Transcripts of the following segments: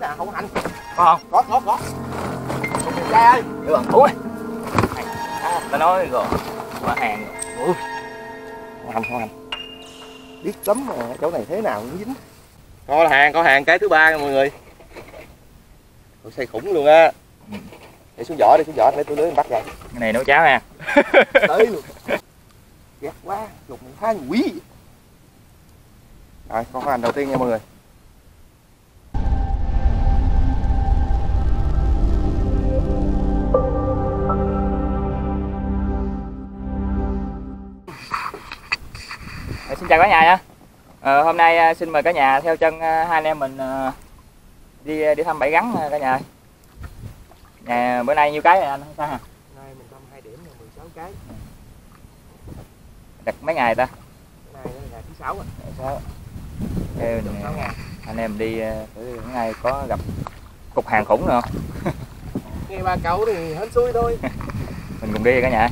Nào không hành. Có không? Có có có. Con đẹp trai ơi được không ui. Ta nói rồi. Mở hàng rồi ui. Không hành không hành. Biết lắm mà chỗ này thế nào cũng dính. Có hàng có hàng cái thứ ba nha mọi người. Tôi xây khủng luôn á. Để xuống vỏ đi xuống vỏ để tôi lưới bắt ra. Cái này nấu cháo nha. Tới luôn. Ghét quá. Mình phá quỷ rồi con có hành đầu tiên nha mọi người xin chào cả nhà nha. Ờ, hôm nay à, xin mời cả nhà theo chân à, hai anh em mình à, đi đi thăm bãi gắn cả nhà ơi. Nhà bữa nay nhiêu cái rồi anh? Sao hả? Nay mình thăm hai điểm là 16 cái. Đặt mấy ngày ta? Cái này là ngày thứ sáu rồi. Sao Ê, mình, 6 ngàn anh em đi thử bữa nay có gặp cục hàng khủng nữa không? Nghe ba cậu thì hên xui thôi. Mình cùng đi cả nhà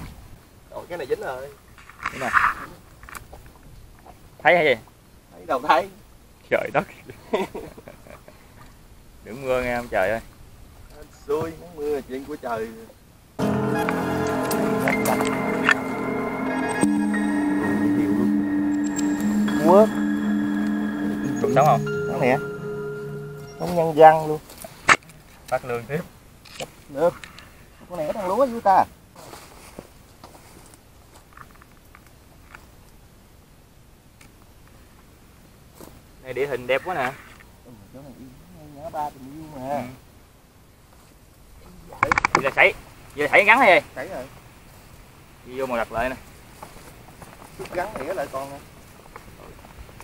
rồi cái này dính rồi thấy hay gì? Thấy đầu thấy. Trời đất. Đừng mưa nghe ông trời ơi. Xui mưa là chuyện của trời. Quớt cuộc sống không? Nó nè nó nhân văn luôn. Phát lương tiếp. Được con này có thằng lúa với ta địa hình đẹp quá nè. Chỗ này ngã ba tình yêu mà Ừ. vậy là sảy vậy là sảy gắn hay gì? Thấy rồi. Đi vô mà đặt lại nè. Chút gắn nghĩa lại con nè.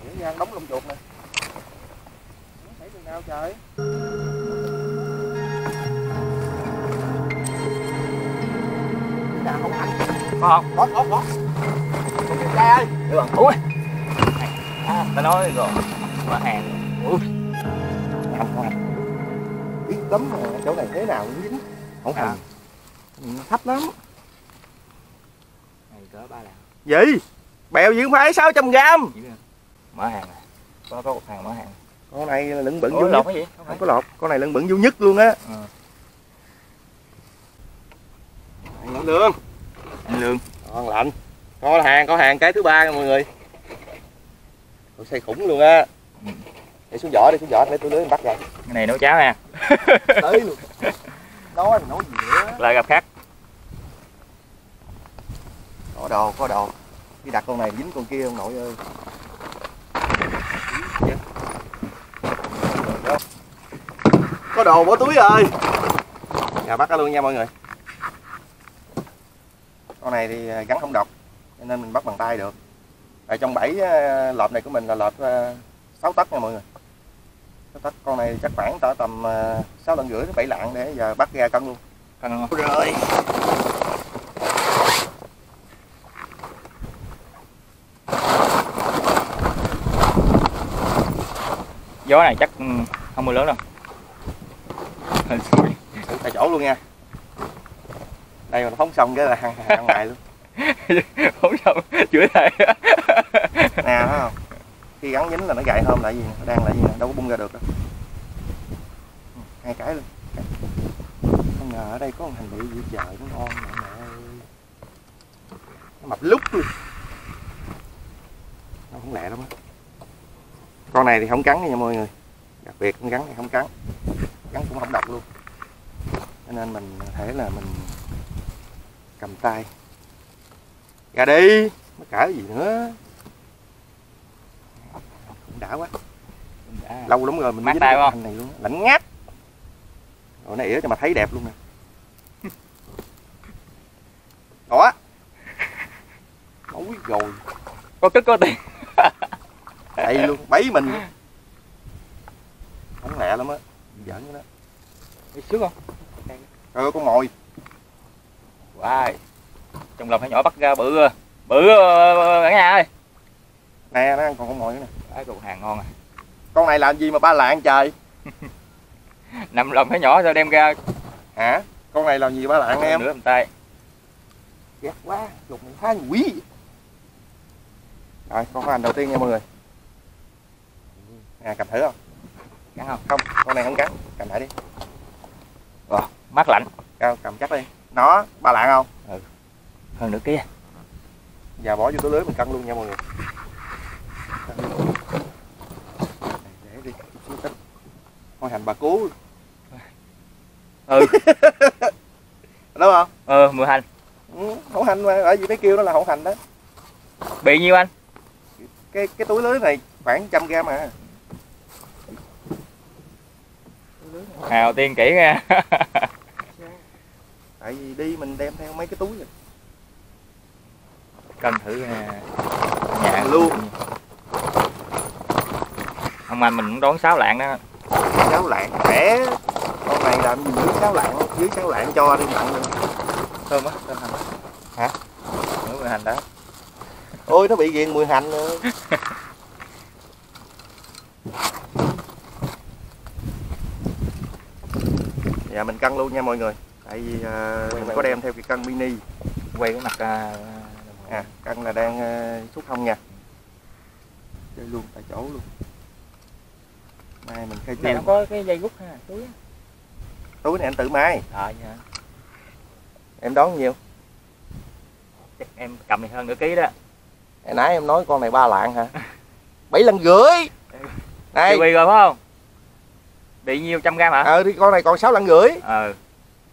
Ủa gian đóng lông chuột nè. Thấy từ nào trời? Không hành có không? Có có có trai ơi được ui à, ta nói rồi mở hàng. Ui không hành biết mà chỗ này thế nào cũng dính. Không hành Ừ, thấp lắm. Này cỡ ba lạng. Gì? Bèo gì cũng phải 600 gram. Không? mở hàng nè có có một hàng mở hàng. Con này bự Ủa, vô nhất. gì? Không có lọt con này lưng bự vô nhất luôn á. Ừ. anh lương anh lương. Ngon lạnh. Có hàng có hàng. Cái thứ ba nha mọi người. Tôi xây khủng luôn á. Để xuống vỏ đi xuống vỏ để tôi lưới bắt ra. Cái này nấu cháo nha tới luôn. Nói thì nói gì nữa? Lại gặp khác. Có đồ có đồ. Đi đặt con này dính con kia ông nội ơi. Có đồ bỏ túi rồi. Nhà bắt ra luôn nha mọi người. Con này thì gắn không độc cho nên mình bắt bằng tay được. Ở trong bảy ờ, lợp này của mình là lợp 6 tấc nha mọi người. 6 tấc. Con này chắc khoảng cỡ tầm ờ, sáu lần rưỡi đến bảy lạng để giờ bắt ra cân luôn. Cân rồi. Gió này chắc ừ, không mưa lớn đâu. Tại chỗ luôn nha. Đây mà phóng xong cái là hàng hàng ngoài luôn. Không sao chửi thầy nè thấy không khi gắn dính là nó gậy hôm lại gì nè, đang lại gì nè, đâu có bung ra được đâu. Ừ, hai cái luôn. Không ngờ ở đây có một hành địa gì trời nó ngon mẹ mẹ ơi. Nó mập lúc luôn. Nó không lẹ lắm á. Con này thì không cắn nha mọi người. Đặc biệt con gắn này không cắn. Gắn cũng không độc luôn. Cho nên mình thể là mình cầm tay. Ra đi nó cãi gì nữa đã quá. À, lâu lắm rồi mình mới dính tay cái hành này luôn. Lạnh ngắt. Rồi nó ỉa cho mà thấy đẹp luôn nè. Đó. Nói rồi. Có kích có tiền. Đây luôn bấy mình. Không lẹ lắm á. Giỡn cái đó đi xuống không? Rồi con mồi wow trong lòng phải nhỏ bắt ra bự bự ờ, cả nhà ơi. Nè nó ăn còn con mồi nữa nè Đấy, cục hàng ngon à. Con này làm gì mà ba lạng trời nằm lòng phải nhỏ rồi đem ra. Hả? Con này làm gì ba lạng em? nửa bàn tay. Ghét quá dục mình phá quỷ. Rồi con có hành đầu tiên nha mọi người. Nè cầm thử không? Cắn không? Không con này không cắn. Cầm lại đi. Mát lạnh. Cao cầm chắc đi. Nó ba lạng không? Hơn nửa ký giờ bỏ vô túi lưới mình cân luôn nha mọi người Cân luôn. để đi chút xíu tính con hành bà cứu. Ừ. Đúng không? Ờ mười hành. Ừ, hậu hành mà ở vì nó kêu nó là hậu hành đó. Bị nhiêu anh? Cái cái túi lưới này khoảng trăm gram à. Hào tiên kỹ nha tại vì đi mình đem theo mấy cái túi rồi. cân thử nha nhà Luôn. ông anh mình cũng đón sáu lạng đó sáu lạng khỏe. Con này làm gì dưới sáu lạng? Dưới sáu lạng cho đi nặng nữa thơm á thơm hành Hả? nửa mười hành đó. Ôi nó bị ghiền mùi hành nữa. Giờ mình cân luôn nha mọi người. Tại vì à, mình có đem theo cái cân mini. Quay cái mặt à, à cân là đang à, xúc thông nha. Chơi luôn tại chỗ luôn mai mình khai này nó trương có cái dây rút ha túi túi này anh tự mai ờ hả? em đón nhiêu chắc em cầm thì hơn nửa ký đó. Hồi nãy em nói con này ba lạng hả? Bảy lần rưỡi. Này. Bị rồi phải không? Bị nhiêu trăm gram hả? Ờ thì con này còn sáu lạng rưỡi. Ờ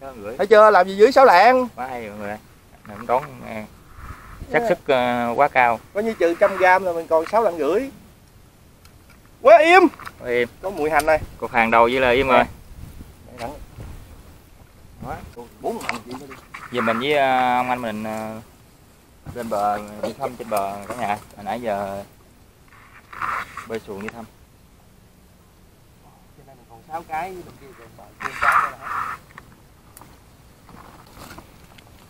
sáu rưỡi. Thấy chưa? Làm gì dưới sáu lạng? Quá hay mọi người này không đón à, xác suất ờ, quá cao. Coi như trừ trăm gram là mình còn sáu lạng rưỡi quá im. Im. Có mùi hành này cột hàng đầu với là im rồi Đó, bốn giờ mình với ờ, ông anh mình ờ, lên bờ đi thăm trên bờ cả nhà. Hồi nãy giờ bơi xuồng đi thăm. Trên đây còn sáu cái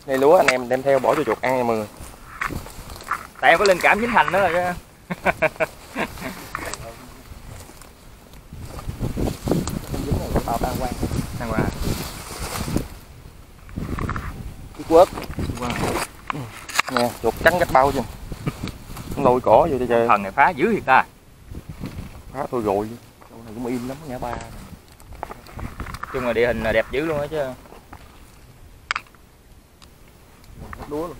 đây lúa anh em đem theo bỏ cho chuột ăn nha mọi người. Tại em có linh cảm dính hành nữa rồi Bao tan quang Thằng qua. Cái quớt qua. Nha chuột trắng gạch bao chứ. Lôi cỏ vô cho chơi thần này phá dữ thiệt ta. Phá thôi rồi. Chỗ này cũng im lắm ngã ba. Chung là địa hình là đẹp dữ luôn á chứ. Lúa luôn.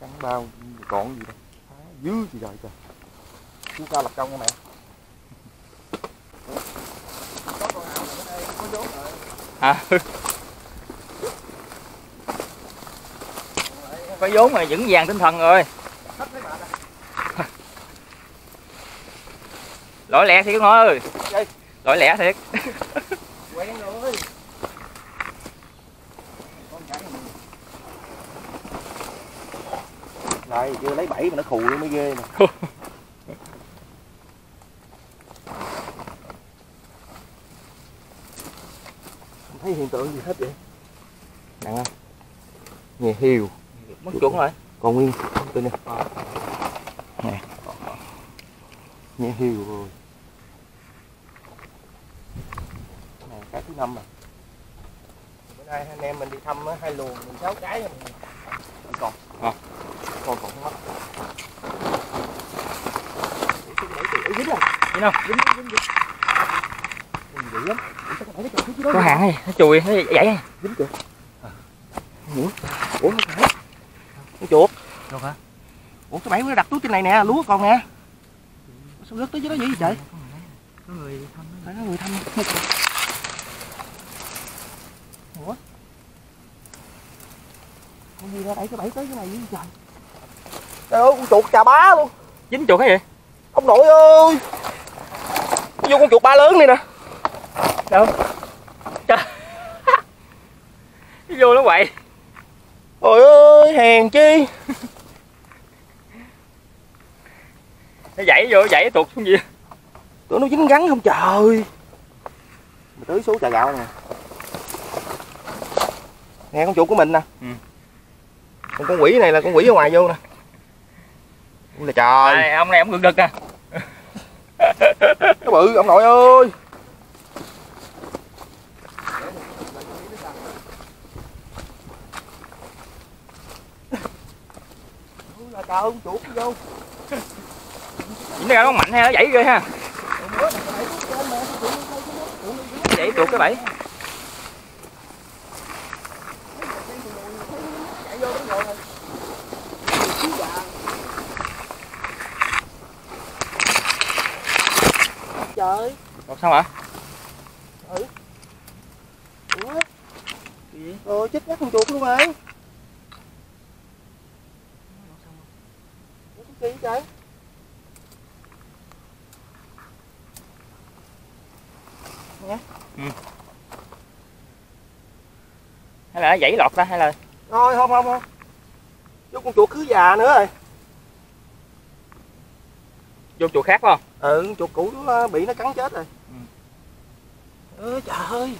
Trắng bao còn gì đâu. Phá dữ gì trời trời. Chú cao lập công nha mẹ có con nào ở đây có vốn rồi à. Có vốn mà vững vàng tinh thần rồi. Lỗi lẹ thiệt con ơi? Lỗi lẹ thiệt. Quen rồi. Này chưa lấy bảy mà nó khù luôn mới ghê nè thấy hiện tượng gì hết vậy? Nặng không nghe hiu. Mất chuẩn rồi. Còn nguyên tôi nè. Nè. Nghe hiu rồi. Này cái thứ năm rồi bữa nay anh em mình đi thăm hai luồng mình sáu cái rồi. Mình còn. À. còn còn không mất dính rồi Dính không? dính dính dính. Dính dữ lắm có hàng này nó chùi nó vậy dính kìa ủa? Ủa không phải. Con chuột. Đâu hả? Ủa cái bẫy nó đặt túi trên này nè lúa còn nè. Sao rớt tới dưới đó vậy trời? Có người thăm phải có người thăm. Ủa? Con gì ra đẩy cái bẫy tới cái này vậy trời. Trời ơi con chuột chà bá luôn. Dính chuột cái gì? Ông nội ơi. Vô con chuột ba lớn này nè. Đâu trời Nó vô nó quậy. Trời ơi hèn chi. Nó dãy vô nó dãy tuột xuống gì tụi nó dính gắn không trời. Mà tới số trà gạo nè. Nè con chuột của mình nè. Ừ. còn con quỷ này là con quỷ ở ngoài vô nè. Ui là trời. À, ông này ông ngực đực à. Nó bự ông nội ơi cào ông chuột vô. Những cái nó mạnh ha nó dãy ghê ha. Dãy chuột cái bẫy. Trời. Còn sao hả? Ừ. Ủa? Gì? Ờ chết ngắt con chuột luôn rồi. Gì vậy hay là nó dãy lọt ra hay là thôi không không không. Chú con chuột cứ già nữa rồi. Vô chuột khác phải không? Ừ chuột cũ nó bị nó cắn chết rồi. Ừ. ơ trời ơi.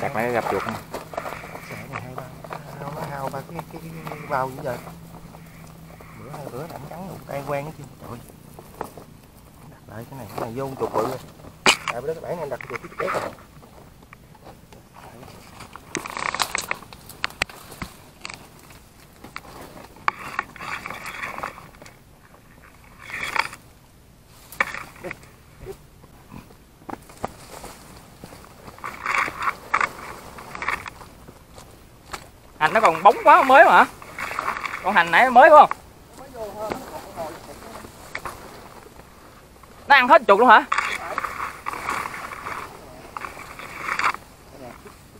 Đặt lại gặp chuột nè. Sợ này hai ba ba cái cái, cái, cái bao gì vậy? Bữa hai bữa đã trắng một tay quen chứ? Trời đặt lại cái này cái này vô chục chuột bự rồi. Tại bữa đó các bạn này đặt chuột cái chết rồi nó còn bóng quá mới mà. Con hành nãy mới phải không? Nó ăn hết chuột luôn hả?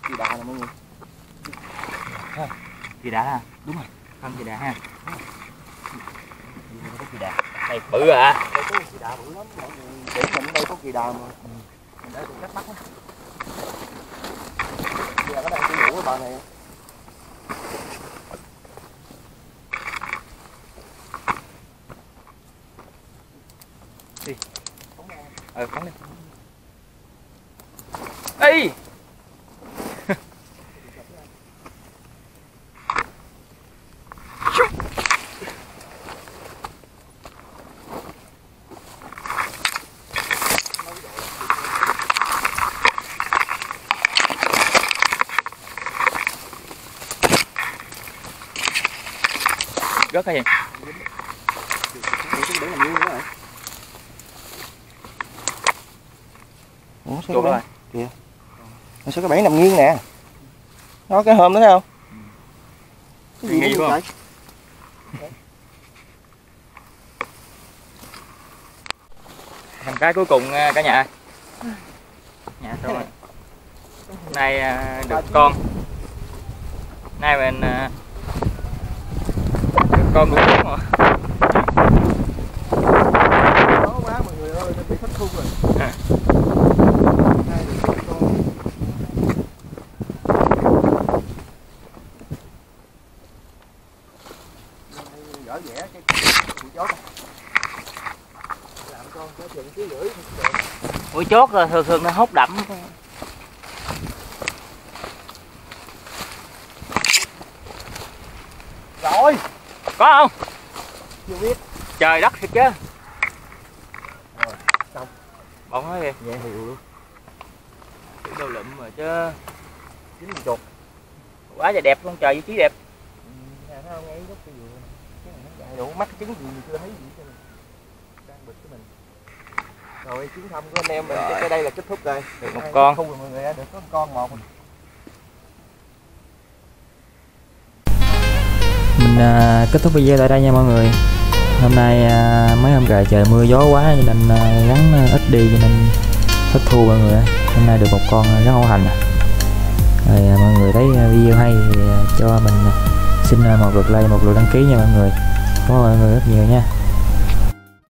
Kỳ đà nè mọi người kỳ đà ha, Đúng rồi. không kỳ đà ha. Có kỳ đà này bự à. Đây có kỳ đà bự lắm mọi người để mình đây có kỳ đà mà mình để cũng cắt mắt á. Giờ nó đang cái ngủ với bà này. Đi ờ phóng đi Ê! Rớt cái gì? để làm như nữa rồi Ủa sao rồi. Bẫy Ủa, sao cái bẫy nằm nghiêng nè? Nó cái hôm đó thấy không? Cái gì Nghi nó phải vậy? thành cái cuối cùng à, cả nhà. Nhà rồi hôm nay à, được con. Nay mình à, được con đủ lớn rồi Khó quá mọi người ơi, nên bị thất thu rồi. Dở dẻ cái củ chốt. Làm con cho chừng ký rưỡi mũi chốt là thường thường nó hút đậm Rồi, có không chưa biết. trời đất thiệt chứ. Bọn nói kìa Nhẹ hiệu luôn. chữ đồ lụm mà chứ Dính một chuột. quá trời đẹp luôn trời vị trí đẹp Nhà thấy không ngay gốc này. Cái này nó dài đủ mắt cái trứng gì mình chưa thấy gì hết trơn. Đang bực cái mình. Rồi chuyến thăm của anh em mình tới đây là kết thúc rồi. Được một con. Thu rồi mọi người được có một con một. mình à, kết thúc video tại đây nha mọi người hôm nay à, mấy hôm trời trời mưa gió quá cho nên à, gắn à, ít đi cho nên thất thu mọi người hôm nay được một con à, rắn hổ hành à. rồi à, mọi người thấy à, video hay thì à, cho mình xin một lượt like một lượt đăng ký nha mọi người. Cảm ơn mọi người rất nhiều nha.